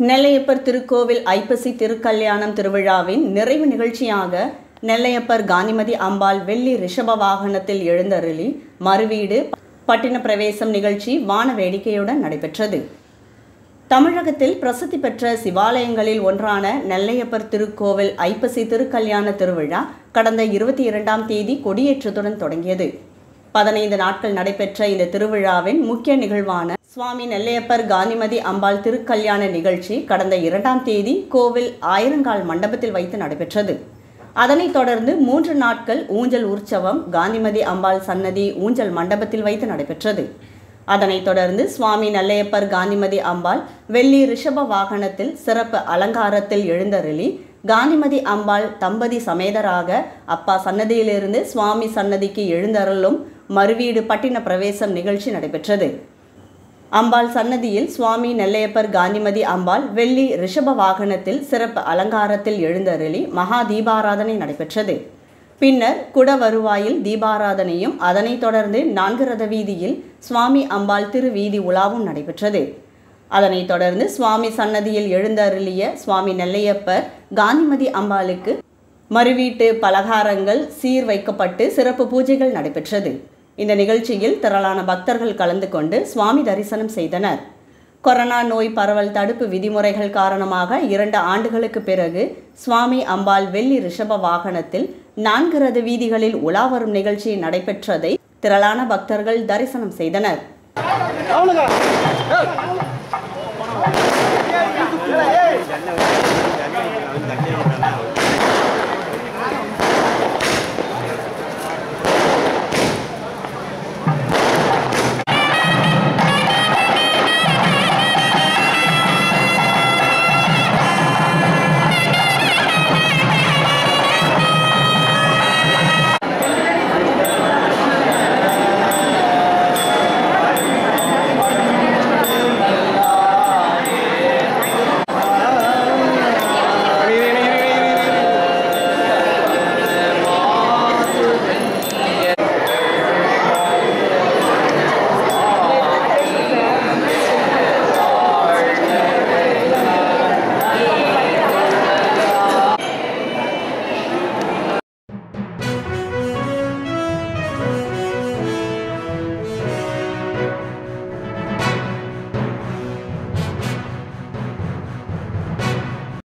நெல்லையப்பர் திருக்கோவில் ஐப்பசி திருக்கல்யாணம் திருவிழாவின் நிறைவு நிகழ்ச்சியாக நெல்லையப்பர் காந்திமதி அம்பாள் வெள்ளி ரிஷப வாகனத்தில் எழுந்தருளி மறுவீடு பட்டின பிரவேசம் நிகழ்ச்சி வான வேடிக்கையுடன் நடைபெற்றது. தமிழகத்தில் பிரசித்தி பெற்ற சிவாலயங்களில் ஒன்றான நெல்லையப்பர் திருக்கோவில் ஐப்பசி திருக்கல்யாண திருவிழா கடந்த இருபத்தி இரண்டாம் தேதி கொடியேற்றத்துடன் தொடங்கியது. பதினைந்து நாட்கள் நடைபெற்ற இந்த திருவிழாவின் முக்கிய நிகழ்வான சுவாமி நெல்லையப்பர் காந்திமதி அம்பாள் திருக்கல்யாண நிகழ்ச்சி கடந்த இரண்டாம் தேதி கோவில் ஆயிரங்கால் மண்டபத்தில் வைத்து நடைபெற்றது. அதனைத் தொடர்ந்து மூன்று நாட்கள் ஊஞ்சல் உற்சவம் காந்திமதி அம்பாள் சன்னதி ஊஞ்சல் மண்டபத்தில் வைத்து நடைபெற்றது. அதனைத் தொடர்ந்து சுவாமி நல்லையப்பர் காந்திமதி அம்பாள் வெள்ளி ரிஷப வாகனத்தில் சிறப்பு அலங்காரத்தில் எழுந்தருளி காந்திமதி அம்பாள் தம்பதி சமேதராக அப்பா சன்னதியிலிருந்து சுவாமி சன்னதிக்கு எழுந்தருளும் மறுவீடு பட்டின பிரவேசம் நிகழ்ச்சி நடைபெற்றது. அம்பாள் சன்னதியில் சுவாமி நெல்லையப்பர் காந்திமதி அம்பாள் வெள்ளி ரிஷப வாகனத்தில் சிறப்பு அலங்காரத்தில் எழுந்தருளி மகா தீபாராதனை நடைபெற்றது. பின்னர் குடவருவாயில் தீபாராதனையும் அதனைத் தொடர்ந்து நான்கு ரத வீதியில் சுவாமி அம்பாள் திருவீதி உலாவும் நடைபெற்றது. அதனைத் தொடர்ந்து சுவாமி சன்னதியில் எழுந்தருளிய சுவாமி நெல்லையப்பர் காந்திமதி அம்பாளுக்கு மறுவீட்டு பலகாரங்கள் சீர் வைக்கப்பட்டு சிறப்பு பூஜைகள் நடைபெற்றது. இந்த நிகழ்ச்சியில் திரளான பக்தர்கள் கலந்து கொண்டு சுவாமி தரிசனம் செய்தனர். கொரோனா நோய் பரவல் தடுப்பு விதிமுறைகள் காரணமாக இரண்டு ஆண்டுகளுக்கு பிறகு சுவாமி அம்பாள் வெள்ளி ரிஷப வாகனத்தில் நான்கிறது வீதிகளில் உலா வரும் நிகழ்ச்சி நடைபெற்றதை திரளான பக்தர்கள் தரிசனம் செய்தனர்.